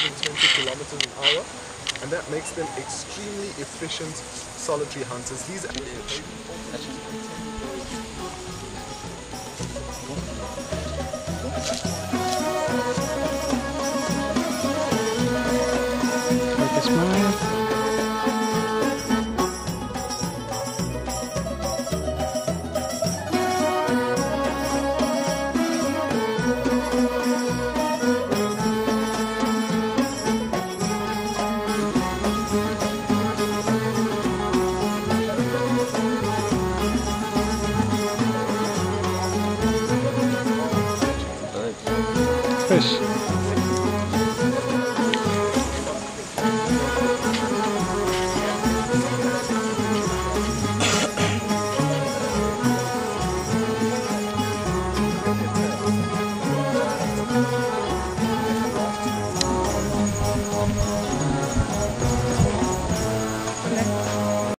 120 kilometers an hour, and that makes them extremely efficient solitary hunters. These Make a smile. Fechou.